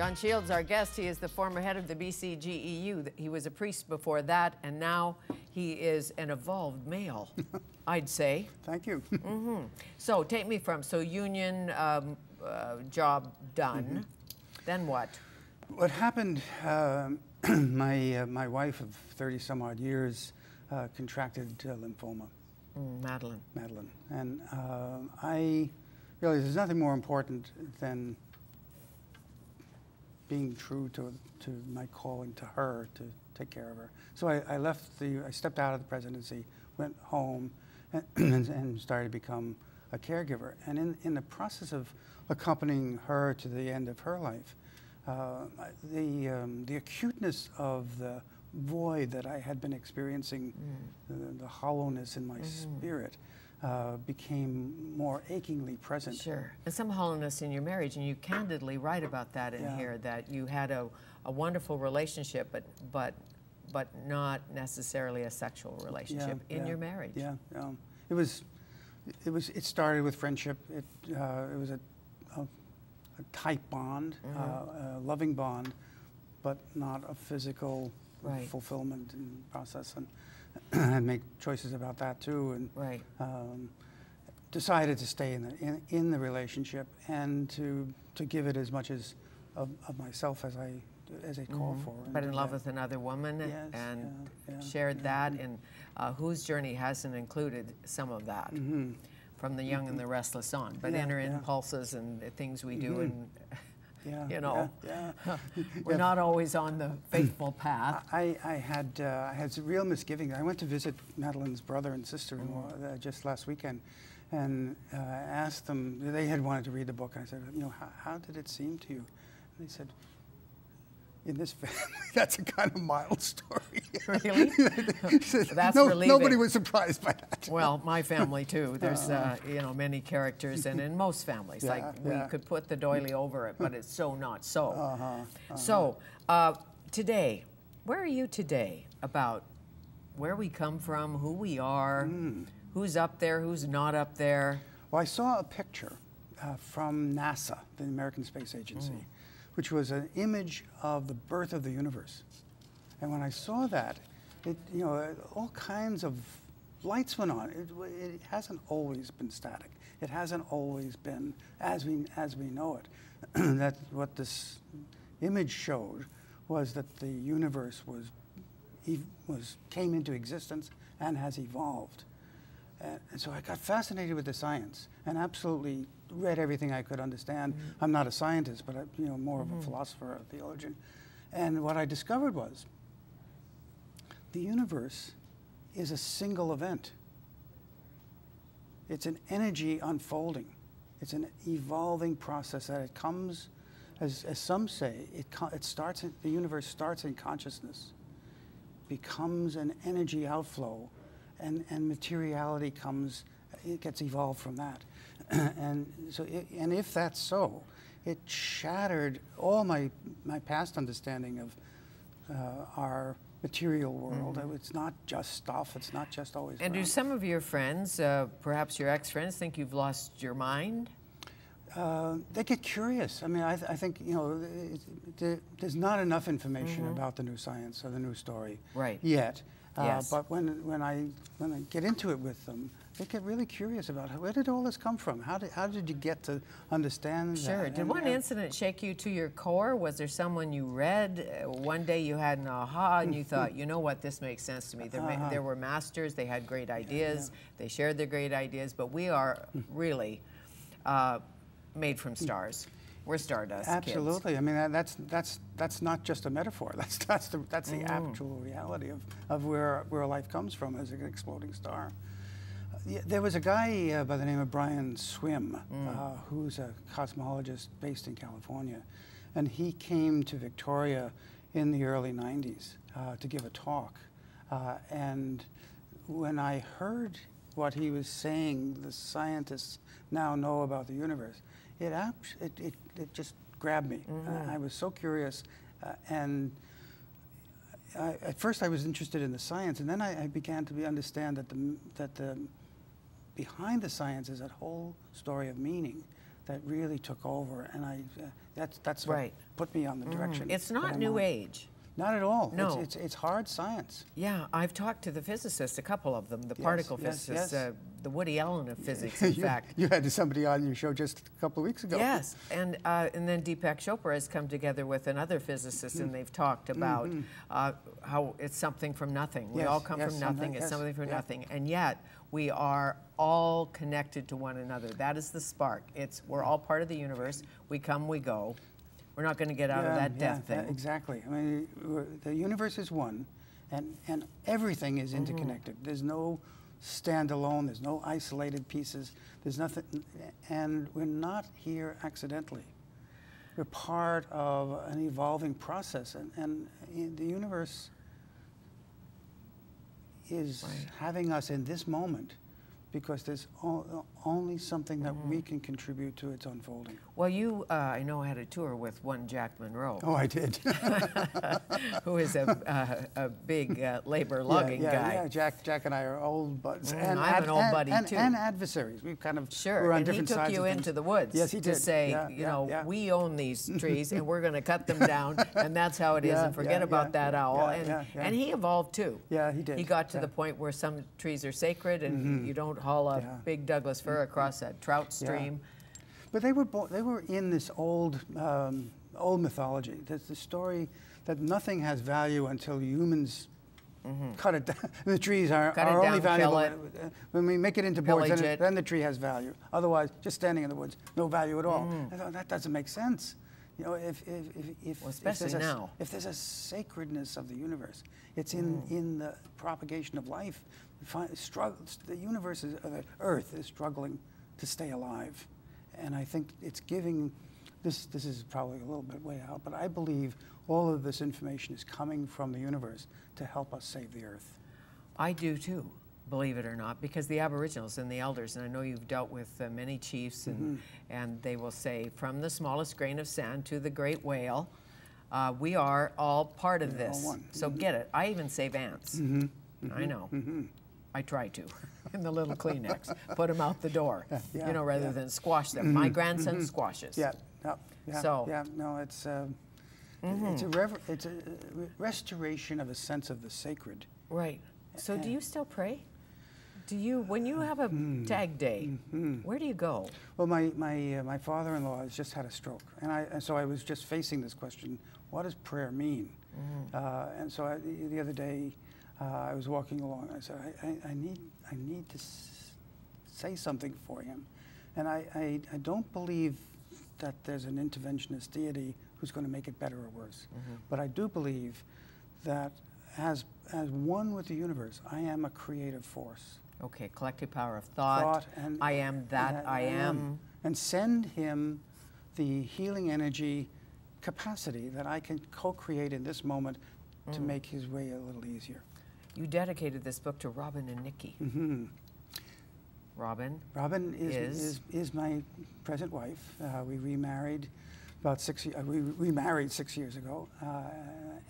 John Shields, our guest, he is the former head of the BCGEU. He was a priest before that, and now he is an evolved male, I'd say. Thank you. Mm-hmm. So take me from so union um, uh, job done, mm-hmm. then what? What happened? Uh, my uh, my wife of thirty some odd years uh, contracted uh, lymphoma. Mm, Madeline. Madeline, and uh, I realized there's nothing more important than being true to, to my calling to her to take care of her. So I, I left the, I stepped out of the presidency, went home, and, and started to become a caregiver. And in, in the process of accompanying her to the end of her life, uh, the, um, the acuteness of the void that I had been experiencing, mm. the, the, hollowness in my mm -hmm. spirit, uh, became more achingly present. Sure. And some hollowness in your marriage, and you candidly write about that in yeah. here, that you had a, a wonderful relationship, but, but, but not necessarily a sexual relationship yeah, in yeah, your marriage. Yeah, um, it was, it was, it started with friendship. It, uh, it was a, a, a tight bond, mm -hmm. uh, a loving bond, but not a physical right. fulfillment and process. And, and make choices about that too, and right. um, decided to stay in the in, in, the relationship and to to give it as much as of, of myself as I as I call mm-hmm. for. But in love that. with another woman yes, and yeah, yeah, shared yeah, that, and uh, whose journey hasn't included some of that. Mm-hmm. From the young mm-hmm. and the restless on, but inner impulses and things we do, mm-hmm. and yeah, you know, yeah, yeah. we're not always on the faithful path. I, I had uh, I had real misgivings. I went to visit Madeline's brother and sister-in-law mm. uh, just last weekend, and uh, asked them. They had wanted to read the book. and I said, you know, how, how did it seem to you? And they said, in this family, that's a kind of mild story. Really? that's no, relieving. Nobody was surprised by that. Well, my family too. There's uh, you know many characters, and in most families, yeah, like yeah. we could put the doily over it, but it's so not so. Uh-huh, uh-huh. So uh, today, where are you today about where we come from, who we are, mm. who's up there, who's not up there? Well, I saw a picture uh, from NASA, the American Space Agency. Mm which was an image of the birth of the universe. And when I saw that, it, you know, all kinds of lights went on. It, it hasn't always been static. It hasn't always been as we, as we know it. that what this image showed was that the universe was, was, came into existence and has evolved. And, and so I got fascinated with the science and absolutely read everything I could understand. Mm -hmm. I'm not a scientist, but I, you know, more mm -hmm. of a mm-hmm. philosopher, a theologian. And what I discovered was the universe is a single event. It's an energy unfolding. It's an evolving process that it comes, as, as some say, it, it starts, in, the universe starts in consciousness, becomes an energy outflow, and, and materiality comes, it gets evolved from that. and so, it, and if that's so, it shattered all my my past understanding of uh, our material world. Mm -hmm. It's not just stuff. It's not just always. And around. do some of your friends, uh, perhaps your ex-friends, think you've lost your mind? Uh, they get curious. I mean, I, th I think you know, there's not enough information mm -hmm. about the new science or the new story right. yet. Uh, yes. But when when I when I get into it with them, they get really curious about where did all this come from? How did, how did you get to understand sure. that? Did and, one incident shake you to your core? Was there someone you read? Uh, one day you had an aha and you thought, you know what, this makes sense to me. There, uh -huh. there were masters, they had great ideas, yeah, yeah. they shared their great ideas, but we are really uh, made from stars. We're stardust. Absolutely. Kids. I mean, that, that's that's that's not just a metaphor. That's that's the that's the mm. actual reality of, of where where life comes from as an exploding star. Yeah, there was a guy uh, by the name of Brian Swimme, mm. uh, who's a cosmologist based in California. And he came to Victoria in the early 90s uh, to give a talk. Uh, and when I heard what he was saying, the scientists now know about the universe, it, it, it, it just grabbed me. Mm -hmm. I was so curious. Uh, and I, at first I was interested in the science, and then I, I began to understand that the, that the behind the science is that whole story of meaning that really took over, and I uh, that's that's Right. what put me on the direction. It's not new on. age. Not at all. No. It's, it's, it's hard science. Yeah, I've talked to the physicists, a couple of them, the Yes, particle yes, physicists, yes. Uh, the Woody Allen of physics, in you, fact. you had somebody on your show just a couple of weeks ago. Yes, and uh, and then Deepak Chopra has come together with another physicist, and they've talked about uh, how it's something from nothing. We all come from nothing. It's something from yeah. nothing, and yet we are all connected to one another. That is the spark. It's we're all part of the universe. We come, we go. We're not going to get out of that yeah, death yeah, thing. exactly. I mean, the universe is one, and, and everything is Mm-hmm. interconnected. There's no standalone, there's no isolated pieces, there's nothing, and we're not here accidentally. We're part of an evolving process, and, and in the universe is Right. having us in this moment because there's only something that Mm-hmm. we can contribute to its unfolding. Well, you, uh, I know, had a tour with one Jack Munro, Oh, I did. who is a, uh, a big uh, labor logging yeah, yeah, guy. Yeah, Jack, Jack and I are old buds. Mm, I'm an old and, buddy, and, too. And adversaries. We've kind of Sure, we're on and he took you into the woods Yes, he did. to say, Yeah, you know, we own these trees and we're going to cut them down, and that's how it is, and forget about that owl. and, and he evolved too. Yeah, he did, He got to the point where some trees are sacred, and you don't haul a Yeah. big Douglas fir across a trout stream. But they were bo- they were in this old um, old mythology. There's the story that nothing has value until humans cut it down. the trees are, Mm-hmm. Cut are only down, valuable when we make it into boards. Then, it- it. then the tree has value. Otherwise, just standing in the woods, no value at all. Mm. I thought that doesn't make sense. You know, if if if, if, Well, if there's especially a now. if there's a sacredness of the universe, it's in, Mm. in the propagation of life. We find- struggle, the universe, is, uh, the Earth is struggling to stay alive. And I think it's giving, this, this is probably a little bit way out, but I believe all of this information is coming from the universe to help us save the Earth. I do too, believe it or not, because the Aboriginals and the elders, and I know you've dealt with uh, many chiefs, and, Mm-hmm. and they will say, from the smallest grain of sand to the great whale, uh, we are all part of We're this. So get it. I even save ants. Mm-hmm. I know. I try to. In the little Kleenex, put them out the door, yeah, you know, rather yeah. Mm-hmm. than squash them. My grandson squashes. Yeah, yeah, yeah. So- Mm-hmm. yeah, no, it's, um, it's, a rever- it's a uh, restoration of a sense of the sacred. Right. So do you still pray? Do you, when you have a Mm-hmm. tag day, where do you go? Well, my, my, uh, my father-in-law has just had a stroke, and, I, and so I was just facing this question, what does prayer mean? Uh, and so I, the, the other day, uh, I was walking along, and I said, I, I, I need, I need to s- say something for him. And I, I, I don't believe that there's an interventionist deity who's going to make it better or worse. But I do believe that as, as one with the universe, I am a creative force Okay, collective power of thought. thought and I am that I am. and send him the healing energy capacity that I can co-create in this moment Mm. to make his way a little easier. You dedicated this book to Robin and Nikki. hmm Robin, Robin is, Is? is, is my present wife. Uh, we remarried about six. Uh, we remarried six years ago, uh,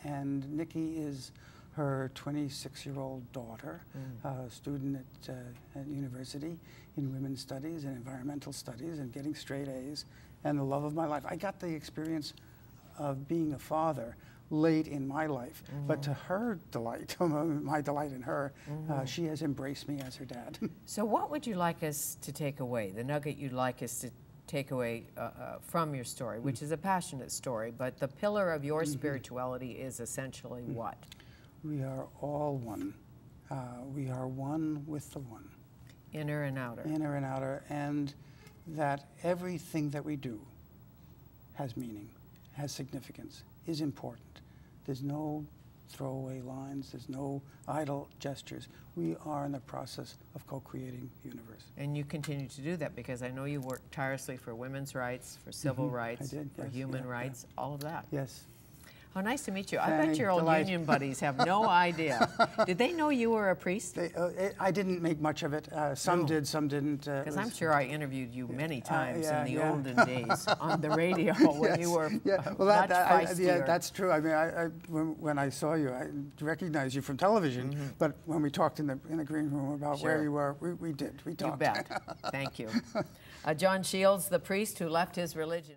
and Nikki is her 26-year-old daughter, Mm. a student at, uh, at university in women's studies and environmental studies, and getting straight A's, and the love of my life. I got the experience of being a father late in my life, but to her delight, my delight in her, uh, she has embraced me as her dad. so what would you like us to take away? The nugget you'd like us to take away uh, uh, from your story, which is a passionate story, but the pillar of your spirituality is essentially what? We are all one. Uh, we are one with the one, Inner and outer. inner and outer, and that everything that we do has meaning, has significance, is important. There's no throwaway lines, there's no idle gestures. We are in the process of co creating the universe. And you continue to do that because I know you work tirelessly for women's rights, for civil Mhm, rights, did, for yes, human yeah, yeah. rights, all of that. Yes. How nice to meet you. I bet your old delight. union buddies have no idea. Did they know you were a priest? They, uh, it, I didn't make much of it. Uh, some No. did, some didn't. uh, Because I'm sure I interviewed you many times yeah, in the yeah. olden days on the radio when you were yeah. uh, Well, that, much that, I, yeah, that's true. I mean, I, I, when, when I saw you, I recognized you from television. But when we talked in the in the green room about where Mm-hmm. You were, we, we did. We talked. You bet. Thank you. Uh, John Shields, the priest who left his religion.